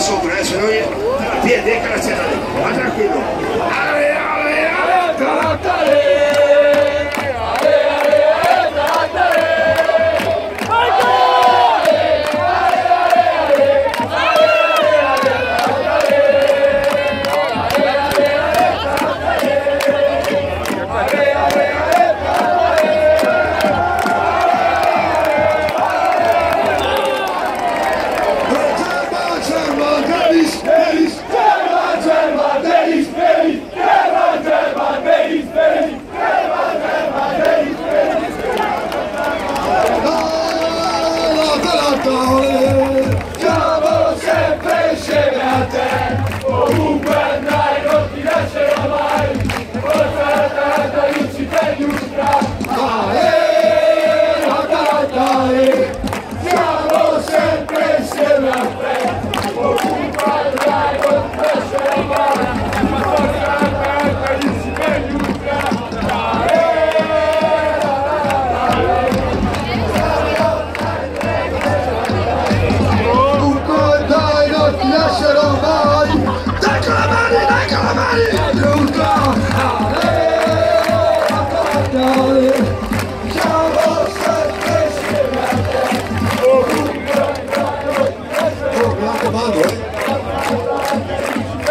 solto, né? Senão ia perder aquela cena ali. Mas tranquilo.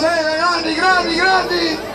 bene, grandi, grandi, grandi!